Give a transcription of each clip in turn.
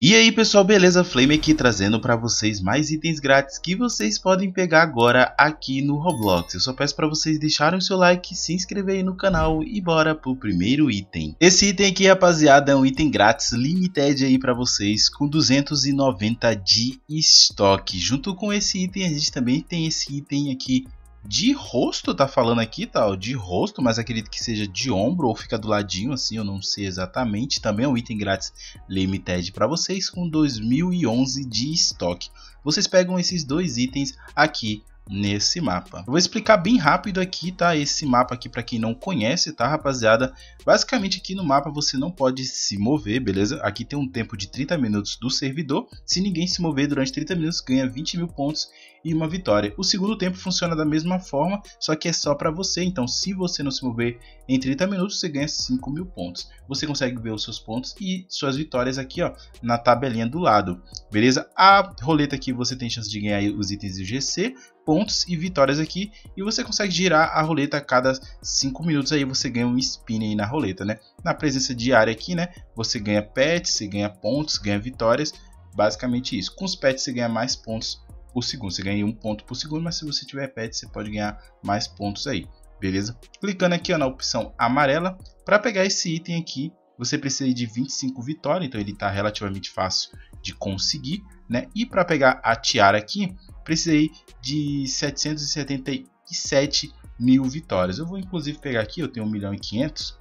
E aí pessoal, beleza? Flame aqui trazendo para vocês mais itens grátis que vocês podem pegar agora aqui no Roblox. Eu só peço para vocês deixarem o seu like, se inscrever aí no canal e bora pro primeiro item. Esse item aqui, rapaziada, é um item grátis limited aí para vocês com 290 de estoque. Junto com esse item a gente também tem esse item aqui de rosto, tá falando aqui, tal, tá, de rosto, mas acredito que seja de ombro ou fica do ladinho assim, eu não sei exatamente. Também é um item grátis limited para vocês com 2011 de estoque. Vocês pegam esses dois itens aqui nesse mapa. Eu vou explicar bem rápido aqui, tá? Esse mapa aqui para quem não conhece, tá, rapaziada? Basicamente aqui no mapa você não pode se mover, beleza? Aqui tem um tempo de 30 minutos do servidor. Se ninguém se mover durante 30 minutos, ganha 20 mil pontos e uma vitória. O segundo tempo funciona da mesma forma, só que é só para você. Então, se você não se mover em 30 minutos, você ganha 5 mil pontos. Você consegue ver os seus pontos e suas vitórias aqui, ó, na tabelinha do lado, beleza? A roleta aqui você tem chance de ganhar os itens do GC, pontos e vitórias aqui. E você consegue girar a roleta a cada 5 minutos aí você ganha um spin aí na roleta, né? Na presença diária aqui, né? Você ganha pets, você ganha pontos, ganha vitórias. Basicamente isso. Com os pets você ganha mais pontos por segundo. Você ganha um ponto por segundo, mas se você tiver pet você pode ganhar mais pontos aí. Beleza? Clicando aqui ó, na opção amarela. Para pegar esse item aqui, você precisa de 25 vitórias. Então ele está relativamente fácil de conseguir. Né? E para pegar a tiara aqui, precisei de 777 mil vitórias. Eu vou inclusive pegar aqui, eu tenho 1 milhão e 500.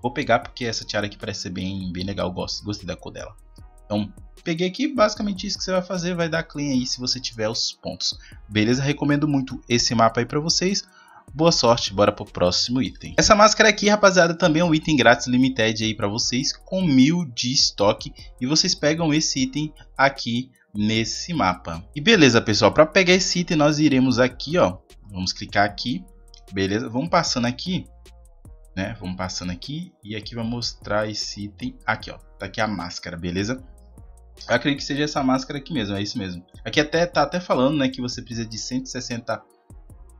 Vou pegar porque essa tiara aqui parece ser bem, bem legal, gosto, gostei da cor dela. Então, peguei aqui, basicamente isso que você vai fazer, vai dar clean aí se você tiver os pontos. Beleza? Recomendo muito esse mapa aí para vocês. Boa sorte, bora pro próximo item. Essa máscara aqui, rapaziada, também é um item grátis limited aí para vocês, com mil de estoque. E vocês pegam esse item aqui nesse mapa. E beleza, pessoal, para pegar esse item nós iremos aqui, ó, vamos clicar aqui, beleza? Vamos passando aqui, né? Vamos passando aqui e aqui vai mostrar esse item aqui, ó. Tá aqui a máscara, beleza? Eu acredito que seja essa máscara aqui mesmo, é isso mesmo. Aqui até tá até falando, né, que você precisa de 160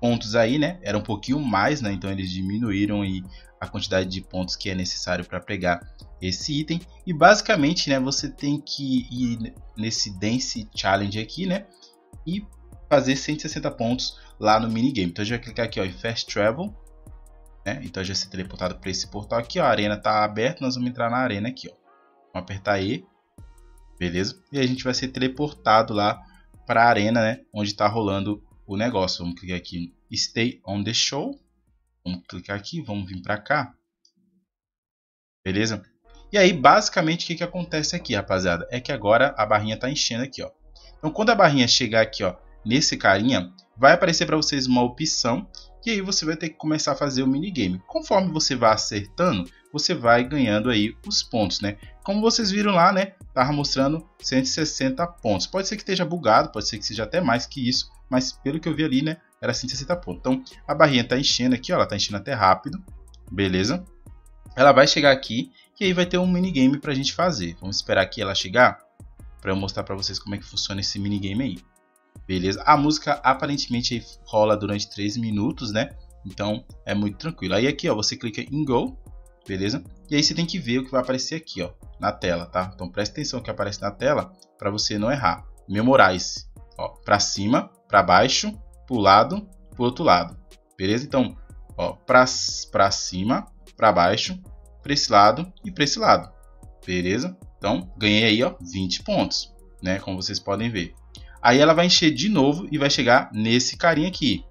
pontos aí, né? Era um pouquinho mais, né? Então eles diminuíram aí a quantidade de pontos que é necessário para pegar esse item. E basicamente, né, você tem que ir nesse Dance Challenge aqui, né? E fazer 160 pontos lá no minigame. Então a gente vai clicar aqui ó, em Fast Travel. Né? Então já se teleportado para esse portal aqui. Ó, a arena está aberta, nós vamos entrar na arena aqui. Ó. Vamos apertar E. Beleza? E a gente vai ser teleportado lá para a arena, né? Onde está rolando o negócio. Vamos clicar aqui em Stay on the Show. Vamos clicar aqui, vamos vir para cá. Beleza? E aí, basicamente, o que, que acontece aqui, rapaziada? É que agora a barrinha está enchendo aqui, ó. Então, quando a barrinha chegar aqui, ó, nesse carinha, vai aparecer para vocês uma opção e aí você vai ter que começar a fazer o minigame. Conforme você vai acertando, você vai ganhando aí os pontos, né? Como vocês viram lá, né? Tava mostrando 160 pontos. Pode ser que esteja bugado, pode ser que seja até mais que isso, mas pelo que eu vi ali, né? Era 160 pontos. Então, a barrinha tá enchendo aqui, ó, ela tá enchendo até rápido, beleza? Ela vai chegar aqui e aí vai ter um minigame para a gente fazer. Vamos esperar aqui ela chegar para eu mostrar para vocês como é que funciona esse minigame aí. Beleza? A música aparentemente rola durante 3 minutos, né? Então é muito tranquilo. Aí aqui ó, você clica em Go, beleza? E aí você tem que ver o que vai aparecer aqui ó, na tela, tá? Então preste atenção que aparece na tela para você não errar. Memorize, ó, para cima, para baixo, para o lado, para o outro lado, beleza? Então, ó, para cima, para baixo, para esse lado e para esse lado. Beleza? Então, ganhei aí, ó, 20 pontos, né? Como vocês podem ver. Aí ela vai encher de novo e vai chegar nesse carinha aqui,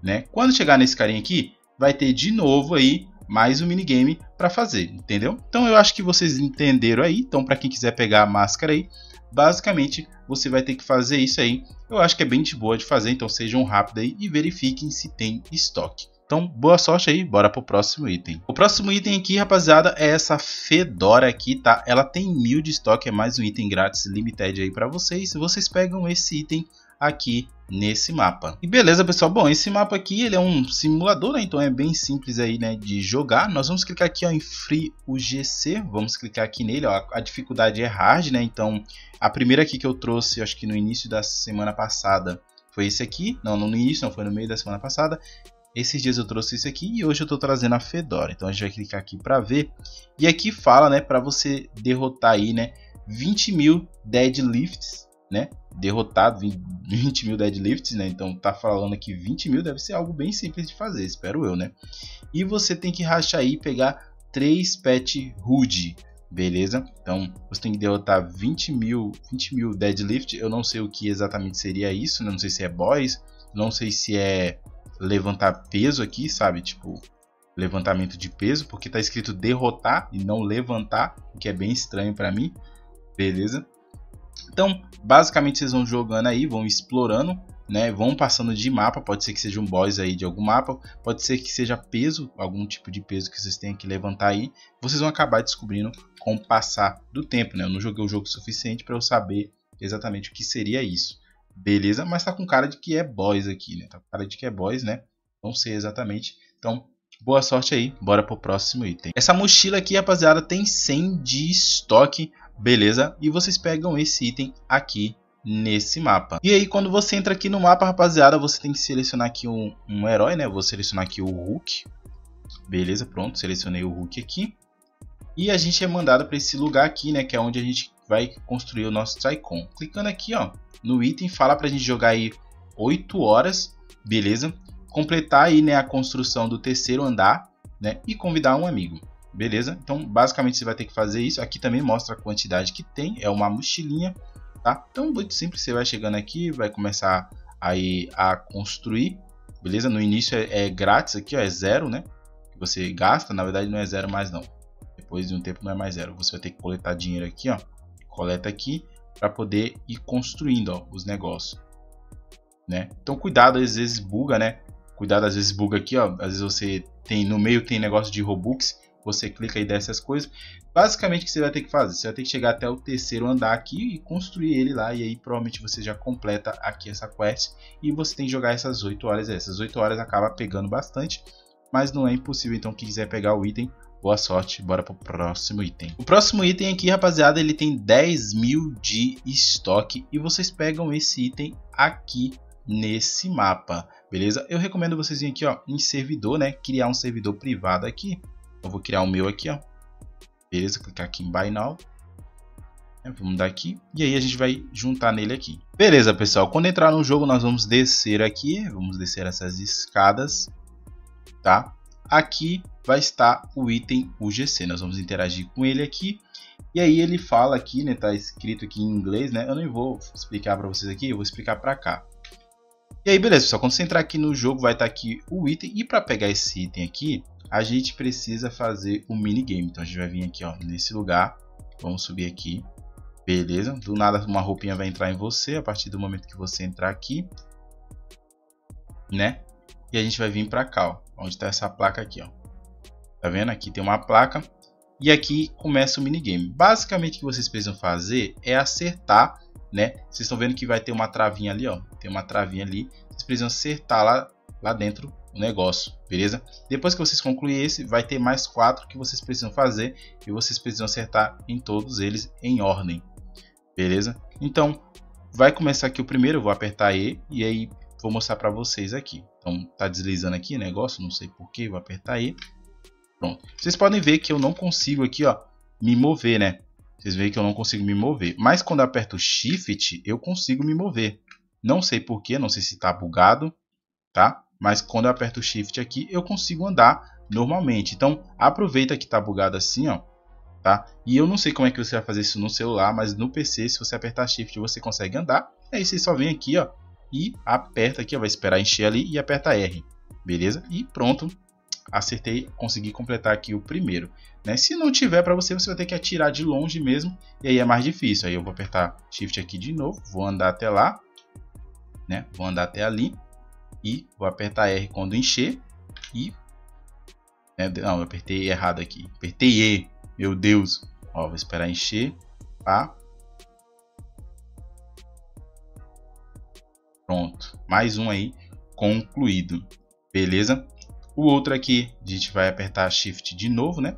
né? Quando chegar nesse carinha aqui, vai ter de novo aí mais um minigame para fazer, entendeu? Então eu acho que vocês entenderam aí. Então para quem quiser pegar a máscara aí, basicamente você vai ter que fazer isso aí. Eu acho que é bem de boa de fazer, então sejam rápidos aí e verifiquem se tem estoque. Então, boa sorte aí, bora pro próximo item. O próximo item aqui, rapaziada, é essa Fedora aqui, tá? Ela tem mil de estoque, é mais um item grátis limited aí para vocês. Vocês pegam esse item aqui nesse mapa. E beleza, pessoal? Bom, esse mapa aqui, ele é um simulador, né? Então é bem simples aí, né, de jogar. Nós vamos clicar aqui, ó, em Free UGC. Vamos clicar aqui nele, ó. A dificuldade é hard, né? Então, a primeira aqui que eu trouxe, acho que no início da semana passada, foi esse aqui. Não, no início, não, foi no meio da semana passada. Esses dias eu trouxe isso aqui e hoje eu estou trazendo a Fedora. Então a gente vai clicar aqui para ver. E aqui fala, né, para você derrotar aí, né, 20 mil deadlifts, né? Derrotado 20 mil deadlifts, né? Então tá falando aqui 20 mil deve ser algo bem simples de fazer, espero eu, né? E você tem que rachar aí e pegar 3 pet rude, beleza? Então você tem que derrotar 20 mil, 20 mil deadlift. Eu não sei o que exatamente seria isso, né? não sei se é boys, não sei se é levantar peso aqui, sabe? Tipo, levantamento de peso, porque tá escrito derrotar e não levantar, o que é bem estranho para mim, beleza? Então, basicamente vocês vão jogando aí, vão explorando, né? Vão passando de mapa, pode ser que seja um boss aí de algum mapa, pode ser que seja peso, algum tipo de peso que vocês tenham que levantar aí. Vocês vão acabar descobrindo com o passar do tempo, né? Eu não joguei o jogo suficiente para eu saber exatamente o que seria isso. Beleza? Mas tá com cara de que é boss aqui, né? Tá com cara de que é boss, né? Não sei exatamente. Então, boa sorte aí. Bora pro próximo item. Essa mochila aqui, rapaziada, tem 100 de estoque, beleza? E vocês pegam esse item aqui nesse mapa. E aí, quando você entra aqui no mapa, rapaziada, você tem que selecionar aqui um, um herói, né? Vou selecionar aqui o Hulk. Beleza, pronto. Selecionei o Hulk aqui. E a gente é mandado para esse lugar aqui, né? Que é onde a gente vai construir o nosso Tricon. Clicando aqui, ó, no item, fala para a gente jogar aí 8 horas, beleza? Completar aí, né, a construção do terceiro andar, né, e convidar um amigo, beleza? Então, basicamente você vai ter que fazer isso. Aqui também mostra a quantidade que tem, é uma mochilinha, tá? Então, muito simples, você vai chegando aqui, vai começar aí a construir, beleza? No início é, é grátis aqui, ó, é zero, né? Você gasta, na verdade não é zero mais não. Depois de um tempo não é mais zero. Você vai ter que coletar dinheiro aqui, ó. Coleta aqui para poder ir construindo ó, os negócios. Né? Então cuidado, às vezes buga, né? Cuidado, às vezes buga aqui, ó. Às vezes você tem no meio tem negócio de Robux, você clica e desce as coisas. Basicamente o que você vai ter que fazer? Você vai ter que chegar até o terceiro andar aqui e construir ele lá. E aí provavelmente você já completa aqui essa quest. E você tem que jogar essas 8 horas. Essas 8 horas acaba pegando bastante. Mas não é impossível, então quem quiser pegar o item, Boa sorte, bora pro próximo item. O próximo item aqui, rapaziada, ele tem 10 mil de estoque e vocês pegam esse item aqui nesse mapa, beleza? Eu recomendo vocês virem aqui, ó, em servidor, né? Criar um servidor privado aqui. Eu vou criar o meu aqui, ó. Beleza? Clicar aqui em Buy Now. É, vamos dar aqui. E aí a gente vai juntar nele aqui. Beleza, pessoal. Quando entrar no jogo, nós vamos descer aqui. Vamos descer essas escadas. Tá? Aqui vai estar o item UGC. Nós vamos interagir com ele aqui. E aí ele fala aqui, né, tá escrito aqui em inglês, né? Eu não vou explicar para vocês aqui, eu vou explicar para cá. E aí, beleza, pessoal, quando você entrar aqui no jogo, vai estar aqui o item. E para pegar esse item aqui, a gente precisa fazer o minigame. Então a gente vai vir aqui, ó, nesse lugar. Vamos subir aqui. Beleza? Do nada uma roupinha vai entrar em você a partir do momento que você entrar aqui. Né? E a gente vai vir para cá, ó, onde está essa placa aqui, ó. Tá vendo? Aqui tem uma placa e aqui começa o minigame. Basicamente o que vocês precisam fazer é acertar, né? Vocês estão vendo que vai ter uma travinha ali, ó. Tem uma travinha ali. Vocês precisam acertar lá, lá dentro o negócio, beleza? Depois que vocês concluírem esse, vai ter mais quatro que vocês precisam fazer e vocês precisam acertar em todos eles em ordem, beleza? Então, vai começar aqui o primeiro, eu vou apertar E e aí vou mostrar para vocês aqui. Então, tá deslizando aqui negócio, não sei porquê, vou apertar E. Pronto. Vocês podem ver que eu não consigo aqui, ó, me mover, né? Vocês veem que eu não consigo me mover. Mas quando aperto Shift, eu consigo me mover. Não sei porquê, não sei se está bugado, tá? Mas quando eu aperto Shift aqui, eu consigo andar normalmente. Então, aproveita que está bugado assim, ó. Tá? E eu não sei como é que você vai fazer isso no celular, mas no PC, se você apertar Shift, você consegue andar. Aí você só vem aqui, ó, e aperta aqui, ó, vai esperar encher ali e aperta R. Beleza? E pronto, acertei, consegui completar aqui o primeiro. Né? Se não tiver para você, você vai ter que atirar de longe mesmo, e aí é mais difícil. Aí eu vou apertar Shift aqui de novo, vou andar até lá, né? Vou andar até ali e vou apertar R quando encher e né? não, eu apertei errado aqui, apertei E, meu Deus. Ó, vou esperar encher, tá? Mais um aí concluído, beleza? O outro aqui, a gente vai apertar Shift de novo, né?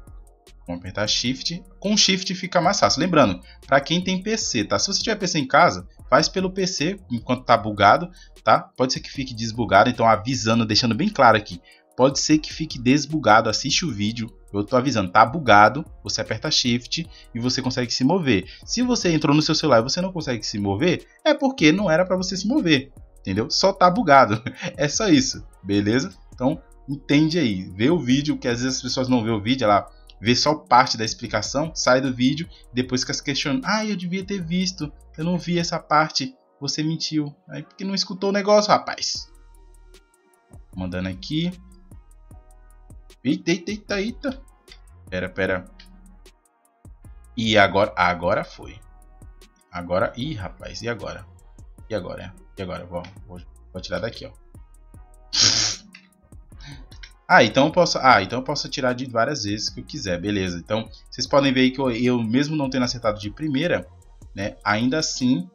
Vamos apertar Shift. Com Shift fica mais fácil. Lembrando, para quem tem PC, tá? Se você tiver PC em casa, faz pelo PC enquanto tá bugado, tá? Pode ser que fique desbugado, então avisando, deixando bem claro aqui. pode ser que fique desbugado. Assiste o vídeo, eu tô avisando, tá bugado. Você aperta Shift e você consegue se mover. Se você entrou no seu celular e você não consegue se mover, é porque não era para você se mover, entendeu? Só tá bugado. É só isso, beleza? Então entende aí, vê o vídeo, que às vezes as pessoas não vê o vídeo, ela vê só parte da explicação, sai do vídeo, depois fica se questionando, ah, eu devia ter visto, eu não vi essa parte, você mentiu. Aí porque não escutou o negócio, rapaz. Mandando aqui. Eita, eita, eita, eita. Pera, pera. E agora, agora foi. Agora, ih, rapaz, e agora? E agora? E agora? Vou, vou, vou tirar daqui, ó. Ah, então eu posso, ah, então eu posso tirar de várias vezes que eu quiser, beleza. Então, vocês podem ver que eu, eu mesmo não tendo acertado de primeira, né, ainda assim,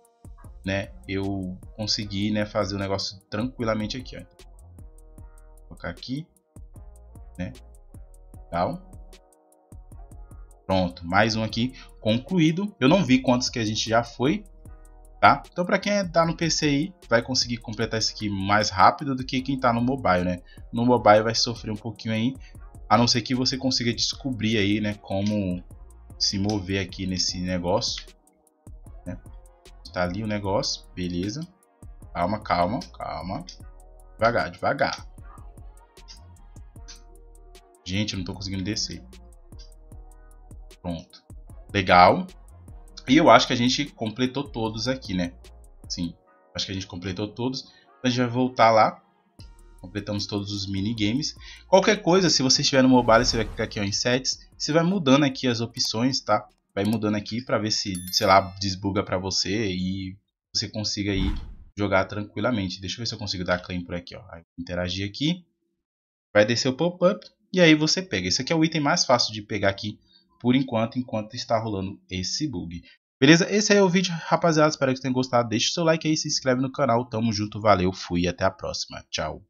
né, eu consegui, né, fazer o negócio tranquilamente aqui, ó. Vou colocar aqui, né? Tal. Pronto, mais um aqui concluído. Eu não vi quantos que a gente já foi, tá? Então para quem está no PC aí, vai conseguir completar isso aqui mais rápido do que quem está no mobile, né? No mobile vai sofrer um pouquinho aí, a não ser que você consiga descobrir aí, né, como se mover aqui nesse negócio, né? Tá ali o negócio, beleza. Calma, calma, calma. Devagar, devagar. Gente, eu não tô conseguindo descer. Pronto. Legal. E eu acho que a gente completou todos aqui, né? Sim, acho que a gente completou todos. A gente vai voltar lá. Completamos todos os minigames. Qualquer coisa, se você estiver no mobile, você vai clicar aqui ó, em sets. Você vai mudando aqui as opções, tá? Vai mudando aqui para ver se, sei lá, desbuga para você e você consiga aí jogar tranquilamente. Deixa eu ver se eu consigo dar claim por aqui, ó. interagir aqui. Vai descer o pop-up e aí você pega. Esse aqui é o item mais fácil de pegar aqui por enquanto, enquanto está rolando esse bug. Beleza? Esse aí é o vídeo, rapaziada. Espero que tenham gostado. Deixe o seu like aí, se inscreve no canal. Tamo junto, valeu, fui e até a próxima. Tchau.